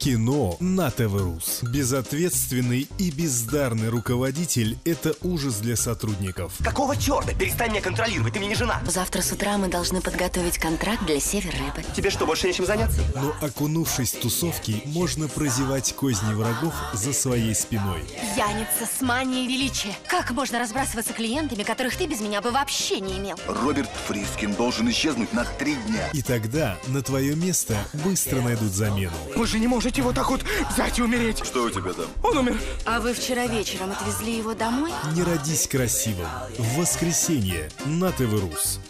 Кино на ТВ-Рус. Безответственный и бездарный руководитель – это ужас для сотрудников. Какого черта? Перестань меня контролировать, ты мне не жена. Завтра с утра мы должны подготовить контракт для Север Рыбы. Тебе что, больше нечем заняться? Но окунувшись в тусовки, можно прозевать козни врагов за своей спиной. Пьяница с манией величия. Как можно разбрасываться клиентами, которых ты без меня бы вообще не имел? Роберт Фрискин должен исчезнуть на три дня. И тогда на твое место быстро найдут замену. Вы же не можете вот так вот взять и умереть. Что у тебя там? Он умер. А вы вчера вечером отвезли его домой? Не родись красивым. В воскресенье на ТВ-Рус.